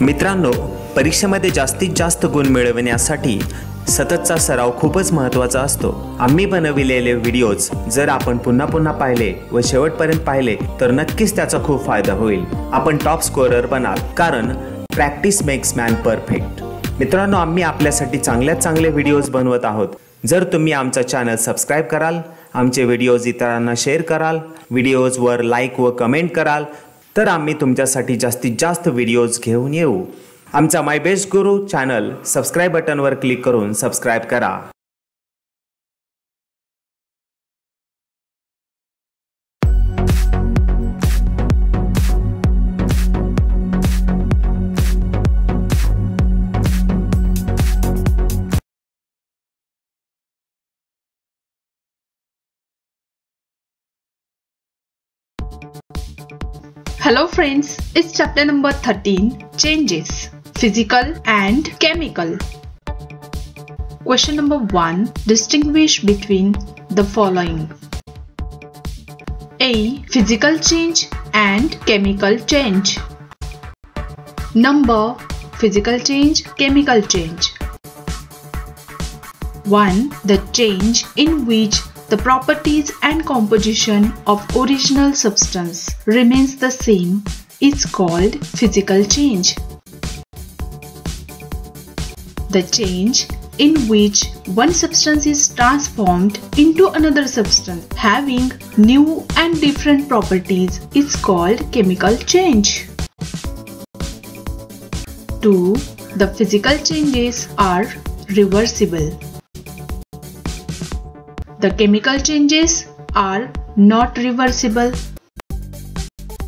मित्रांनो परीक्षेमध्ये जास्तीत जास्त गुण मिळविण्यासाठी सततचा सराव खूपच महत्त्वाचा असतो. आम्ही बनविलेले व्हिडिओज जर आपण पुन्हा पुन्हा पाहिले व शेवटपर्यंत पाहिले तर नक्कीच त्याचा खूप फायदा होईल. आपण टॉप स्कोरर बनाल कारण प्रॅक्टिस मेक्स मॅन परफेक्ट मित्रांनो आम्ही आपल्यासाठी चांगल्यात चांगले व्हिडिओज बनवत आहोत. जर तुम्ही आमचा चॅनल सबस्क्राईब कराल आमचे व्हिडिओज इतरांना शेअर कराल व्हिडिओजवर लाईक व कमेंट कराल तर आम्ही तुमच्यासाठी जास्तीत जास्त व्हिडिओज घेऊन येऊ. आमचा my best Guru channel subscribe बटनवर click करून सबस्क्राईब करा. Hello friends, it's chapter number 13 Changes Physical and Chemical. Question number 1 Distinguish between the following A. Physical change and chemical change. Number Physical change, chemical change. 1. The change in which the properties and composition of original substance remains the same is called physical change. The change in which one substance is transformed into another substance having new and different properties is called chemical change. 2. The physical changes are reversible. The chemical changes are not reversible.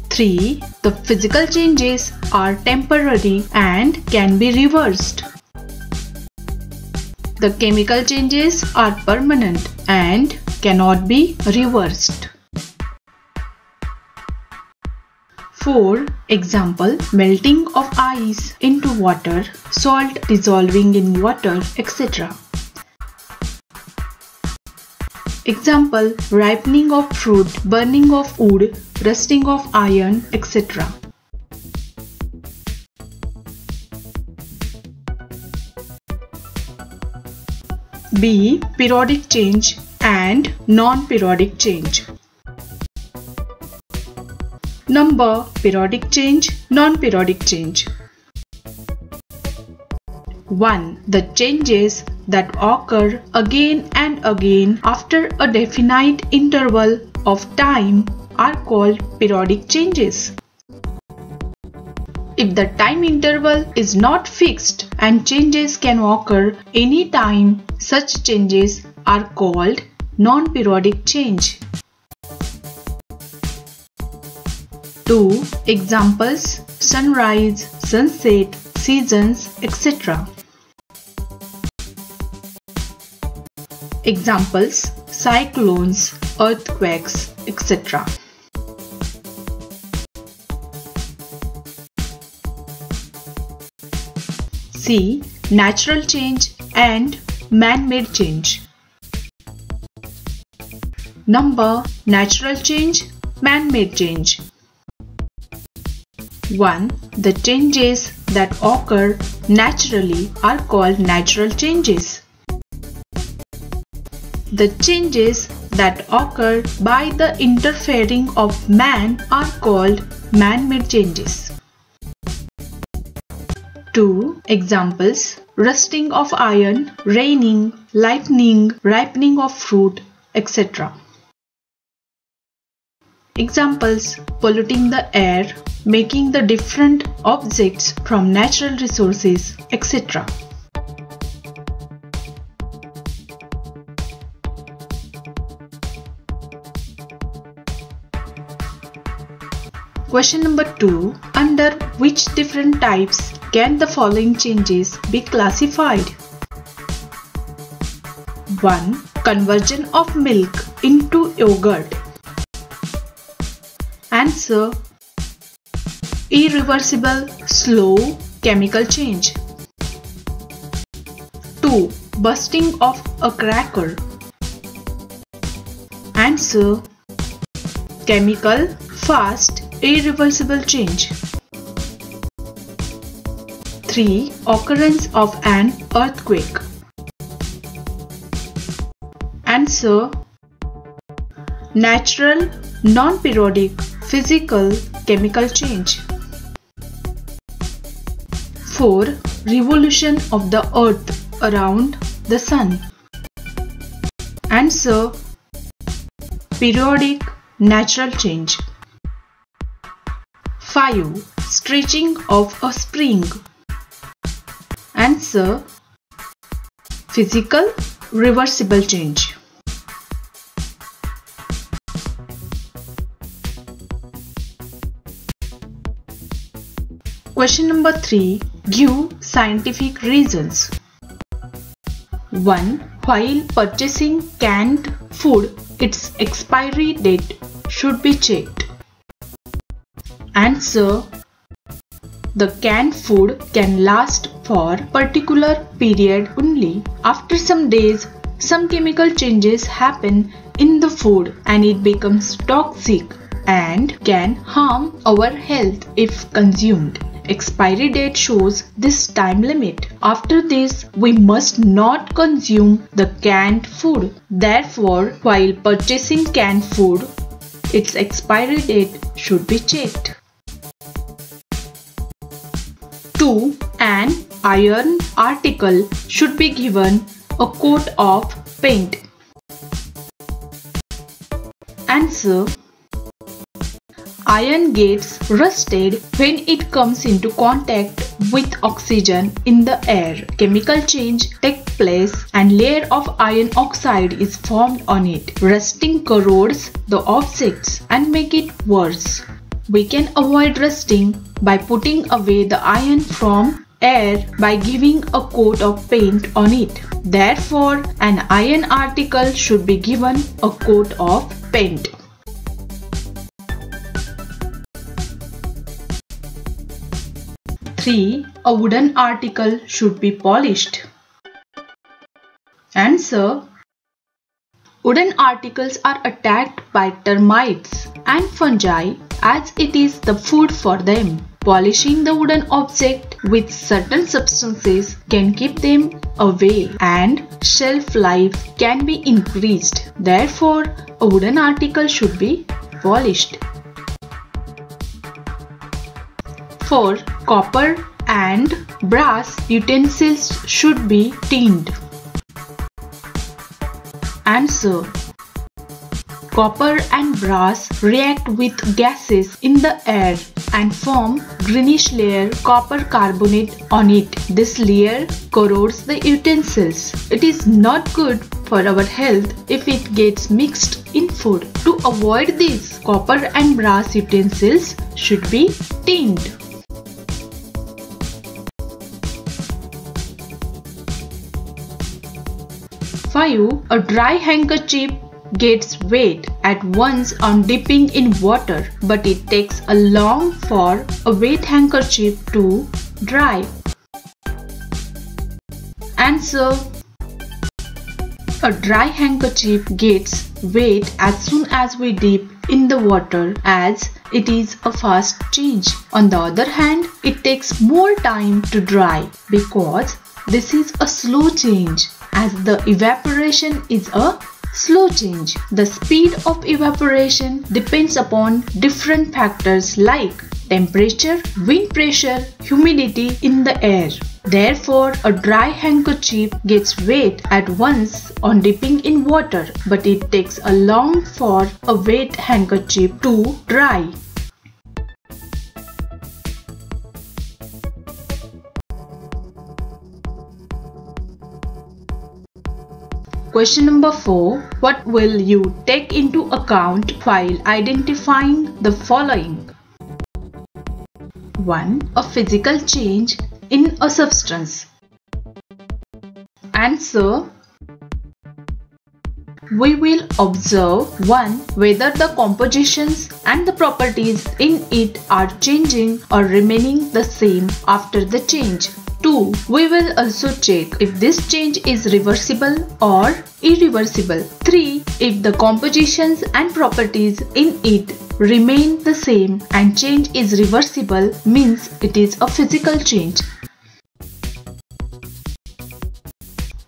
3. The physical changes are temporary and can be reversed. The chemical changes are permanent and cannot be reversed. 4. Example melting of ice into water, salt dissolving in water, etc. Example ripening of fruit, burning of wood, rusting of iron, etc. B. Periodic change and non-periodic change. Number periodic change, non-periodic change. 1. The changes that occur again and again after a definite interval of time are called periodic changes. If the time interval is not fixed and changes can occur any time, such changes are called non-periodic change. 2. Examples sunrise, sunset, seasons, etc. Examples cyclones, earthquakes, etc. C. Natural change and man-made change. Number Natural change, man-made change. 1. The changes that occur naturally are called natural changes. The changes that occur by the interfering of man are called man-made changes. 2. Examples Rusting of iron, raining, lightning, ripening of fruit, etc. Examples polluting the air, making the different objects from natural resources, etc. Question number 2. Under which different types can the following changes be classified? 1. Conversion of milk into yogurt. Answer Irreversible slow chemical change. 2. Bursting of a cracker. Answer Chemical fast irreversible change. 3. Occurrence of an earthquake. Answer Natural, non-periodic, physical, chemical change. 4. Revolution of the earth around the sun. Answer Periodic natural change. 5. Stretching of a spring. Answer Physical reversible change. Question number 3. Give scientific reasons. 1. While purchasing canned food, its expiry date should be checked. Answer The canned food can last for particular period only. After some days, some chemical changes happen in the food and it becomes toxic and can harm our health if consumed expiry date shows this time limit. After this, we must not consume the canned food. Therefore, while purchasing canned food, its expiry date should be checked. 2. An iron article should be given a coat of paint. Answer Iron gets rusted when it comes into contact with oxygen in the air. Chemical change takes place and layer of iron oxide is formed on it. Rusting corrodes the objects and make it worse. We can avoid rusting by putting away the iron from air by giving a coat of paint on it. Therefore, an iron article should be given a coat of paint. 3. A wooden article should be polished. Answer Wooden articles are attacked by termites and fungi as it is the food for them. Polishing the wooden object with certain substances can keep them away and shelf life can be increased. Therefore, a wooden article should be polished. 4. Copper and brass utensils should be tinned. Answer Copper and brass react with gases in the air and form greenish layer copper carbonate on it. This layer corrodes the utensils. It is not good for our health if it gets mixed in food. To avoid this, copper and brass utensils should be tinned. 5. A dry handkerchief gets wet at once on dipping in water but it takes a long for a wet handkerchief to dry. Answer A dry handkerchief gets wet as soon as we dip in the water as it is a fast change. On the other hand, it takes more time to dry because this is a slow change as the evaporation is a slow change. The speed of evaporation depends upon different factors like temperature, wind pressure, humidity in the air. Therefore, a dry handkerchief gets wet at once on dipping in water, but it takes a long for a wet handkerchief to dry. Question number 4. What will you take into account while identifying the following? 1. A physical change in a substance. Answer we will observe 1. Whether the compositions and the properties in it are changing or remaining the same after the change. 2. We will also check if this change is reversible or irreversible. 3. If the compositions and properties in it remain the same and change is reversible means it is a physical change.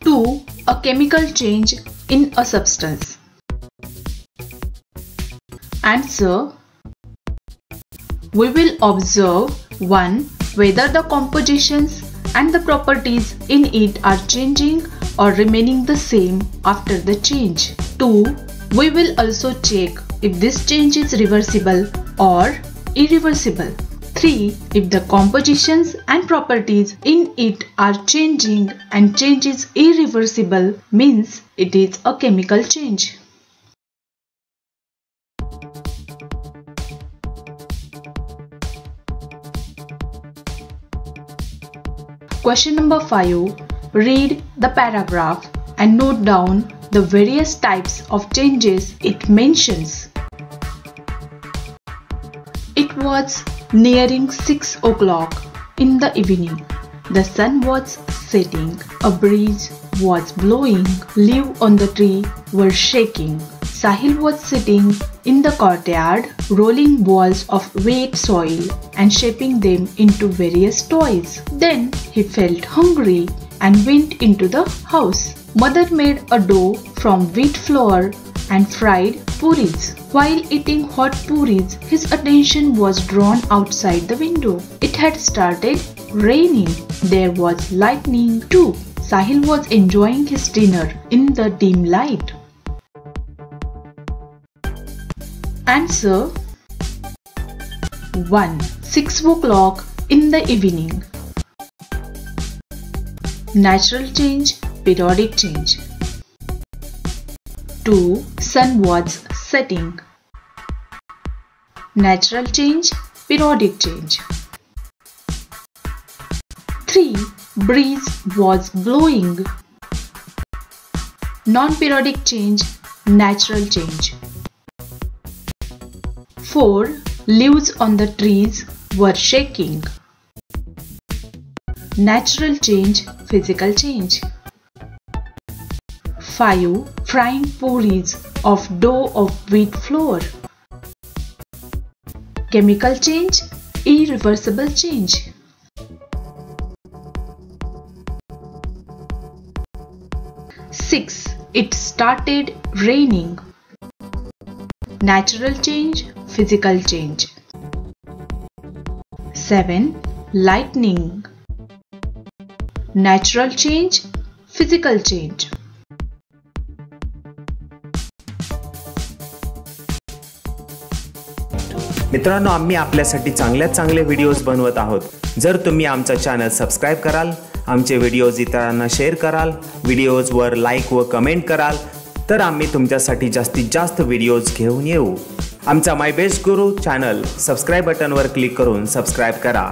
2. A chemical change in a substance. Answer We will observe 1. Whether the compositions and the properties in it are changing or remaining the same after the change. 2. We will also check if this change is reversible or irreversible. 3. If the compositions and properties in it are changing and change is irreversible means it is a chemical change. Question number 5. Read the paragraph and note down the various types of changes it mentions. It was nearing 6 o'clock in the evening. The sun was setting, a breeze was blowing, leaves on the tree were shaking. Sahil was sitting in the courtyard, rolling balls of wet soil and shaping them into various toys. Then he felt hungry and went into the house. Mother made a dough from wheat flour and fried puris. While eating hot puris, his attention was drawn outside the window. It had started raining. There was lightning too. Sahil was enjoying his dinner in the dim light. Answer 1. 6 o'clock in the evening. Natural change, periodic change. 2. Sun was setting. Natural change, periodic change. 3. Breeze was blowing. Non-periodic change, natural change. 4. Leaves on the trees were shaking. Natural change, physical change. 5. Frying puris of dough of wheat flour. Chemical change, irreversible change. Six. It started raining. Natural change, physical change. 7. Lightning. Natural change, physical change. मित्रांनो आम्ही आपल्यासाठी चांगल्यात चांगले videos बनवत आहोत जर तुम्ही आमचा चॅनल सबस्क्राईब कराल आमचे व्हिडिओज इतरांना शेअर कराल व्हिडिओजवर लाईक व कमेंट कराल तर आम्ही तुमच्यासाठी जास्तीत जास्त व्हिडिओज घेऊन येऊ. आमचा my best Guru channel subscribe बटनवर click करून सबस्क्राईब करा.